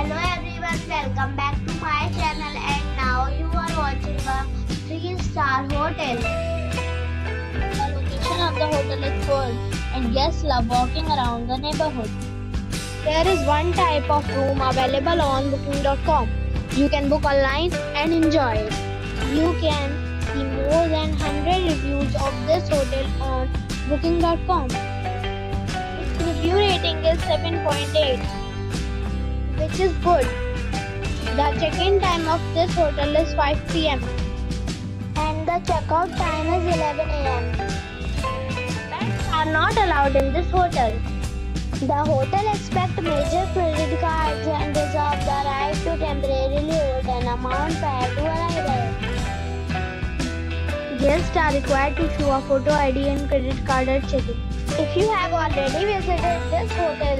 Hello everyone, welcome back to my channel and now you are watching a 3-star hotel. The location of the hotel is good and guests love walking around the neighborhood. There is one type of room available on booking.com. You can book online and enjoy it. You can see more than 100 reviews of this hotel on booking.com. Its review rating is 7.8, is good. The check-in time of this hotel is 5 pm. And the checkout time is 11 am. Pets are not allowed in this hotel. The hotel expects major credit cards and reserves the right to temporarily hold an amount prior to arrival. Guests are required to show a photo ID and credit card at check-in. If you have already visited this hotel,